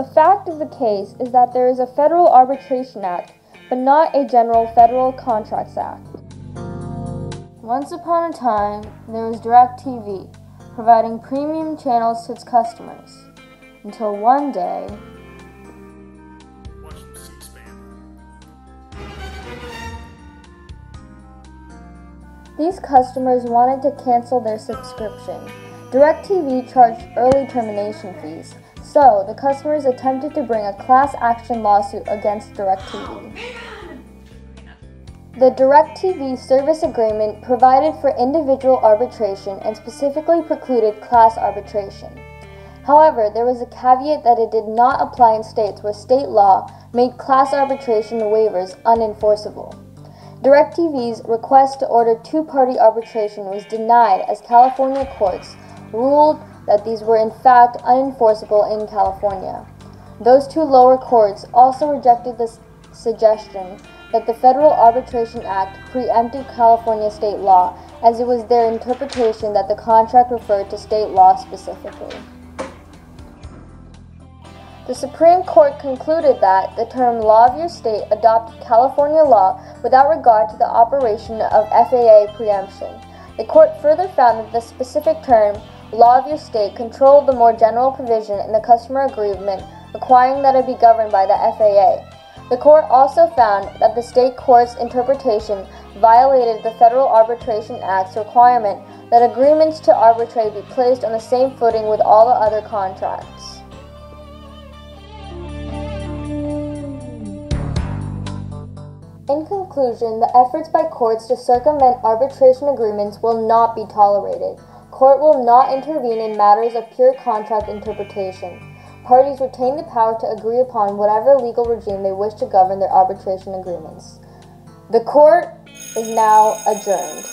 The fact of the case is that there is a Federal Arbitration Act, but not a General Federal Contracts Act. Once upon a time, there was DirecTV, providing premium channels to its customers. Until one day, these customers wanted to cancel their subscription. DirecTV charged early termination fees, so the customers attempted to bring a class action lawsuit against DirecTV. Oh, the DirecTV service agreement provided for individual arbitration and specifically precluded class arbitration. However, there was a caveat that it did not apply in states where state law made class arbitration waivers unenforceable. DirecTV's request to order two party arbitration was denied as California courts ruled that these were in fact unenforceable in California. Those two lower courts also rejected the suggestion that the Federal Arbitration Act preempted California state law, as it was their interpretation that the contract referred to state law specifically. The Supreme Court concluded that the term law of your state adopted California law without regard to the operation of FAA preemption. The court further found that the specific term law of your state controlled the more general provision in the customer agreement requiring that it be governed by the FAA. The court also found that the state court's interpretation violated the Federal Arbitration Act's requirement that agreements to arbitrate be placed on the same footing with all the other contracts. In conclusion, the efforts by courts to circumvent arbitration agreements will not be tolerated court will not intervene in matters of pure contract interpretation. Parties retain the power to agree upon whatever legal regime they wish to govern their arbitration agreements. The court is now adjourned.